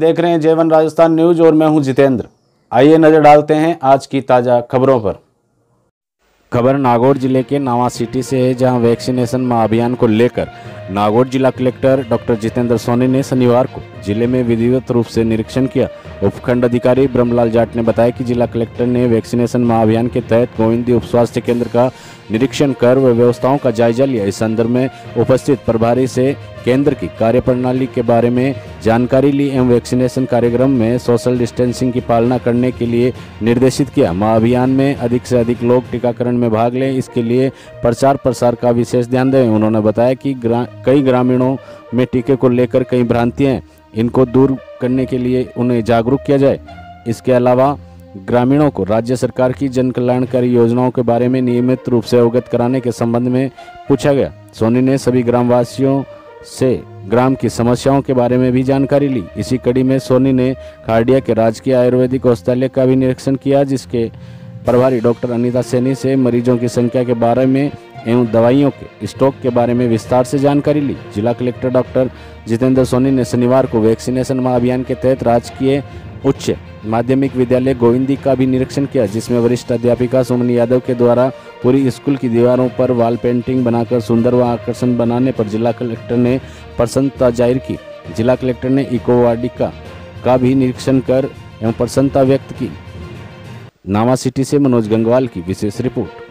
देख रहे हैं जेवन राजस्थान न्यूज़ और मैं हूँ जितेंद्र। आइए नज़र डालते हैं आज की ताज़ा खबरों पर। खबर नागौर ज़िले के नावा सिटी से है, जहाँ वैक्सीनेशन महाअभियान को लेकर नागौर जिला कलेक्टर डॉक्टर जितेंद्र सोनी ने शनिवार को ज़िले में विधिवत रूप से निरीक्षण किया। उपखंड अधिकारी ब्रह्मलाल जाट ने बताया कि जिला कलेक्टर ने वैक्सीनेशन महाअभियान के तहत गोविंदी उप स्वास्थ्य केंद्र का निरीक्षण कर व व्यवस्थाओं का जायजा लिया। इस संदर्भ में उपस्थित प्रभारी से केंद्र की कार्यप्रणाली के बारे में जानकारी ली एवं वैक्सीनेशन कार्यक्रम में सोशल डिस्टेंसिंग की पालना करने के लिए निर्देशित किया। महाअभियान में अधिक से अधिक लोग टीकाकरण में भाग लें इसके लिए प्रचार प्रसार का विशेष ध्यान दें। उन्होंने बताया कि ग्रा, कई ग्रामीणों में टीके को लेकर कई भ्रांतियाँ इनको दूर करने के लिए उन्हें जागरूक किया जाए। इसके अलावा ग्रामीणों को राज्य सरकार की जन कल्याणकारी योजनाओं के बारे में नियमित रूप से अवगत कराने के संबंध में पूछा गया। सोनी ने सभी ग्रामवासियों से ग्राम की समस्याओं के बारे में भी जानकारी ली। इसी कड़ी में सोनी ने खारडिया के राजकीय आयुर्वेदिक औषधालय का भी निरीक्षण किया, जिसके प्रभारी डॉक्टर अनिता सैनी से मरीजों की संख्या के बारे में एवं दवाइयों के स्टॉक के बारे में विस्तार से जानकारी ली। जिला कलेक्टर डॉक्टर जितेंद्र सोनी ने शनिवार को वैक्सीनेशन महाअभियान के तहत राजकीय उच्च माध्यमिक विद्यालय गोविंदी का भी निरीक्षण किया, जिसमें वरिष्ठ अध्यापिका सुमन यादव के द्वारा पूरी स्कूल की दीवारों पर वॉल पेंटिंग बनाकर सुंदर व आकर्षण बनाने पर जिला कलेक्टर ने प्रसन्नता ज़ाहिर की। जिला कलेक्टर ने इको वाटिका का भी निरीक्षण कर एवं प्रसन्नता व्यक्त की। नावा सिटी से मनोज गंगवाल की विशेष रिपोर्ट।